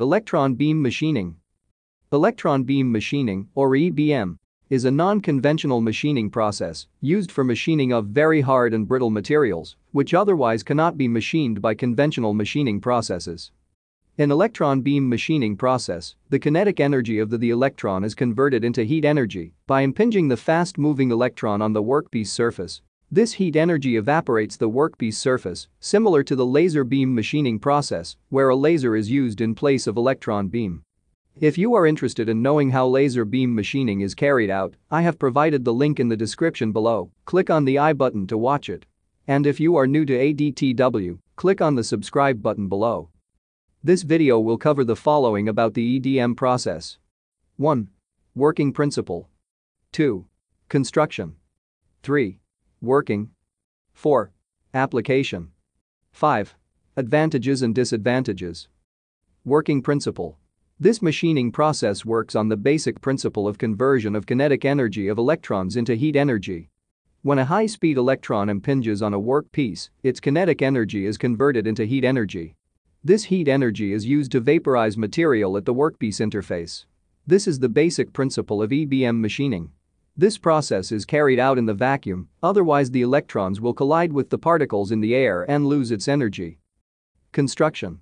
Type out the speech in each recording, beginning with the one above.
Electron beam machining. Electron beam machining, or EBM, is a non-conventional machining process used for machining of very hard and brittle materials, which otherwise cannot be machined by conventional machining processes. In electron beam machining process, the kinetic energy of the, the electron is converted into heat energy by impinging the fast-moving electron on the workpiece surface. This heat energy evaporates the workpiece surface, similar to the laser beam machining process, where a laser is used in place of electron beam. If you are interested in knowing how laser beam machining is carried out, I have provided the link in the description below, click on the I button to watch it. And if you are new to ADTW, click on the subscribe button below. This video will cover the following about the EBM process. 1. Working principle. 2. Construction. 3. Working. 4. Application. 5. Advantages and disadvantages. Working principle. This machining process works on the basic principle of conversion of kinetic energy of electrons into heat energy. When a high-speed electron impinges on a workpiece, its kinetic energy is converted into heat energy. This heat energy is used to vaporize material at the workpiece interface. This is the basic principle of EBM machining. This process is carried out in the vacuum, otherwise the electrons will collide with the particles in the air and lose its energy. Construction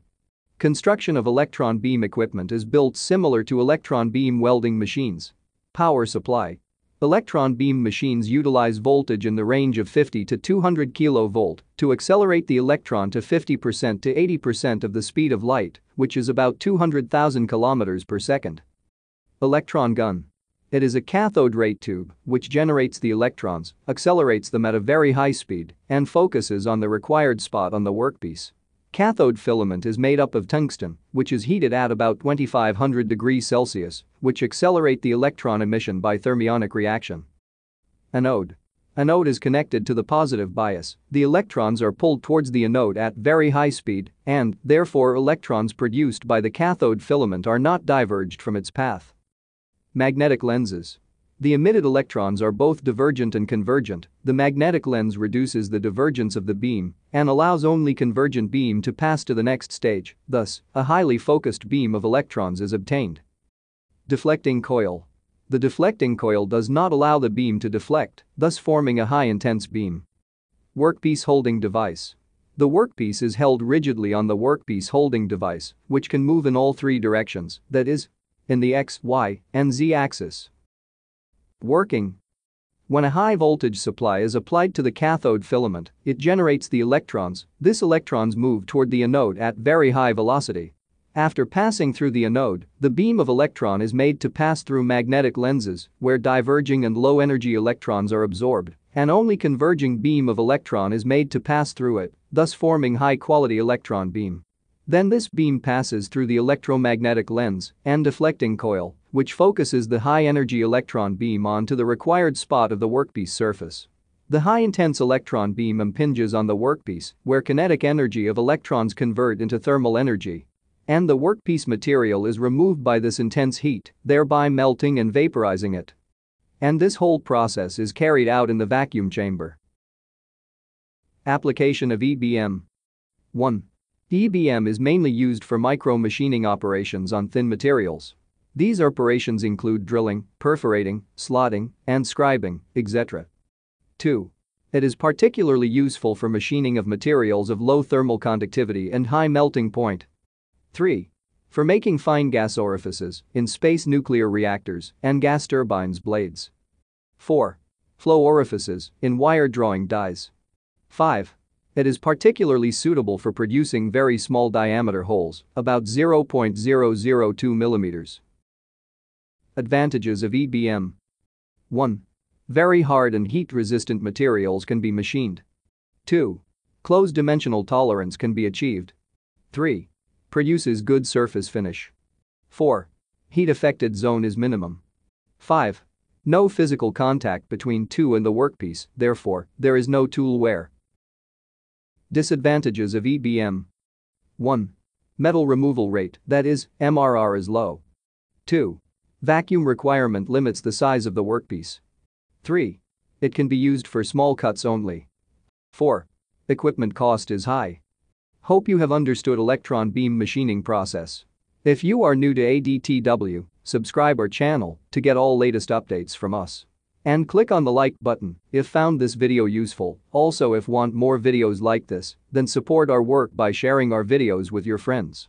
Construction of electron beam equipment is built similar to electron beam welding machines. Power supply. Electron beam machines utilize voltage in the range of 50 to 200 kV to accelerate the electron to 50% to 80% of the speed of light, which is about 200,000 km per second. Electron gun. It is a cathode ray tube which generates the electrons, accelerates them at a very high speed, and focuses on the required spot on the workpiece. Cathode filament is made up of tungsten, which is heated at about 2500 degrees Celsius, which accelerate the electron emission by thermionic reaction. Anode. Anode is connected to the positive bias, the electrons are pulled towards the anode at very high speed and, therefore electrons produced by the cathode filament are not diverged from its path. Magnetic lenses. The emitted electrons are both divergent and convergent, the magnetic lens reduces the divergence of the beam and allows only convergent beam to pass to the next stage, thus, a highly focused beam of electrons is obtained. Deflecting coil. The deflecting coil does not allow the beam to deflect, thus forming a high-intense beam. Workpiece holding device. The workpiece is held rigidly on the workpiece holding device, which can move in all three directions, that is, in the x, y, and z axis. Working. When a high voltage supply is applied to the cathode filament, it generates the electrons, this electrons move toward the anode at very high velocity. After passing through the anode, the beam of electron is made to pass through magnetic lenses where diverging and low-energy electrons are absorbed, and only converging beam of electron is made to pass through it, thus forming high-quality electron beam. Then this beam passes through the electromagnetic lens and deflecting coil, which focuses the high-energy electron beam onto the required spot of the workpiece surface. The high-intense electron beam impinges on the workpiece, where kinetic energy of electrons convert into thermal energy. And the workpiece material is removed by this intense heat, thereby melting and vaporizing it. And this whole process is carried out in the vacuum chamber. Application of EBM 1. EBM is mainly used for micro-machining operations on thin materials. These operations include drilling, perforating, slotting, and scribing, etc. 2. It is particularly useful for machining of materials of low thermal conductivity and high melting point. 3. For making fine gas orifices in space nuclear reactors and gas turbines blades. 4. Flow orifices in wire drawing dies. 5. It is particularly suitable for producing very small diameter holes, about 0.002 millimeters. Advantages of EBM 1. Very hard and heat-resistant materials can be machined. 2. Close dimensional tolerance can be achieved. 3. Produces good surface finish. 4. Heat affected zone is minimum. 5. No physical contact between tool and the workpiece, therefore, there is no tool wear. Disadvantages of EBM 1. Metal removal rate, that is, MRR is low. 2. Vacuum requirement limits the size of the workpiece. 3. It can be used for small cuts only. 4. Equipment cost is high. Hope you have understood electron beam machining process. If you are new to ADTW, subscribe our channel to get all latest updates from us. And click on the like button if found this video useful. Also if want more videos like this, then support our work by sharing our videos with your friends.